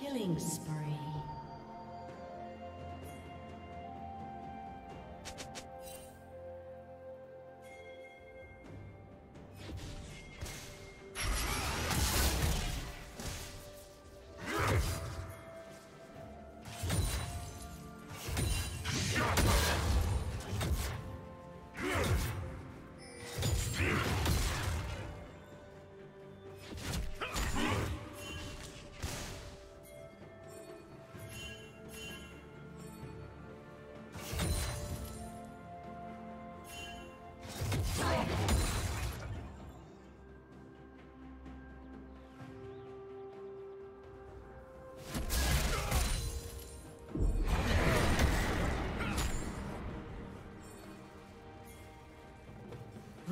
Killing spree.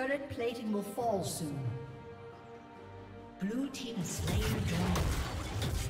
Turret plating will fall soon. Blue team has slain the.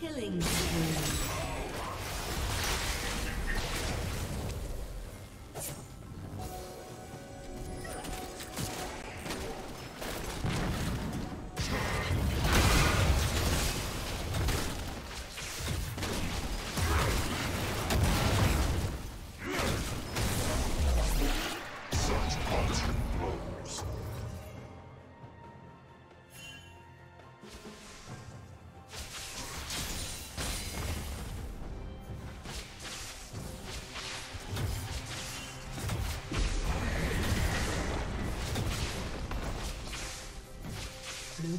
Killing spree.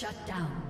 Shut down.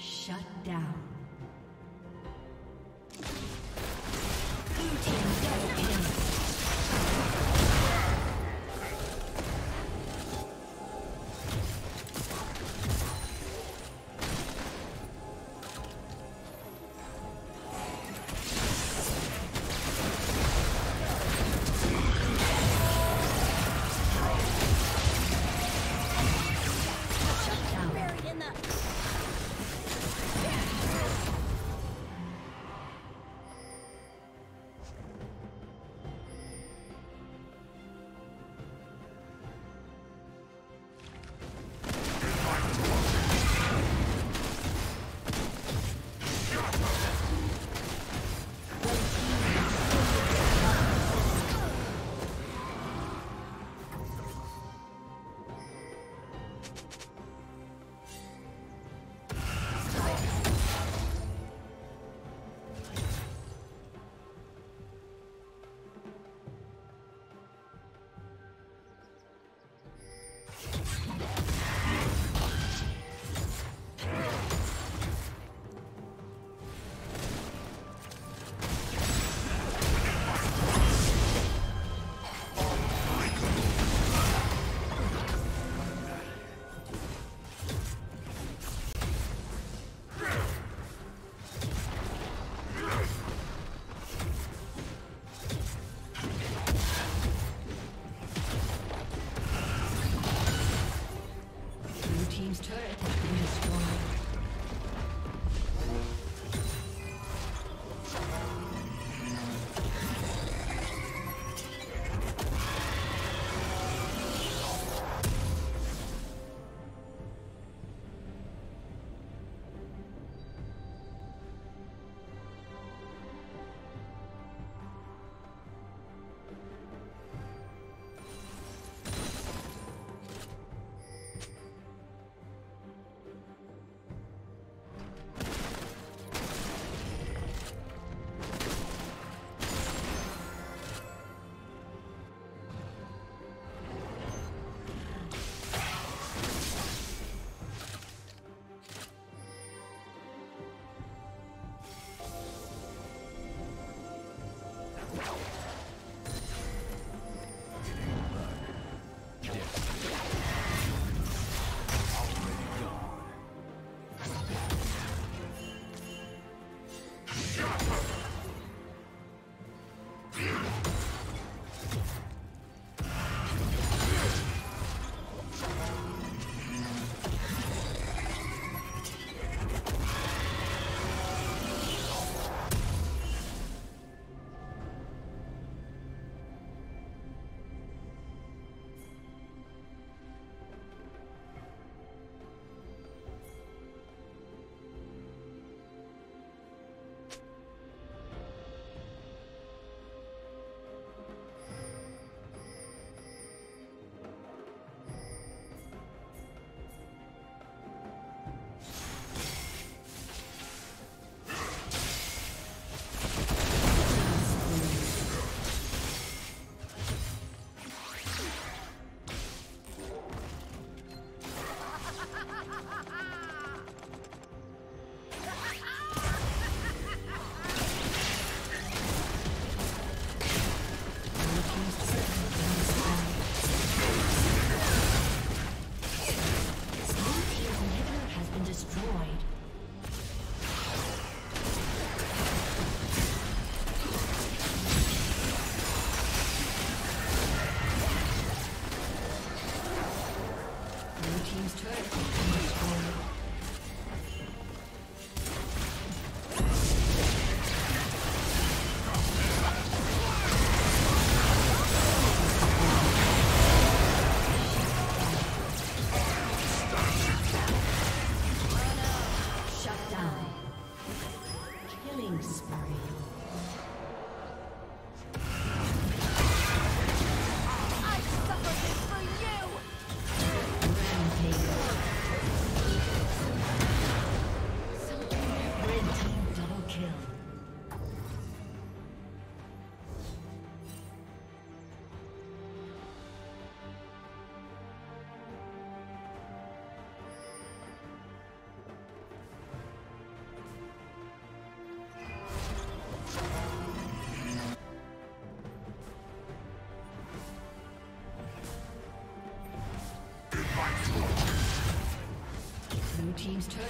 Shut down. Team's turret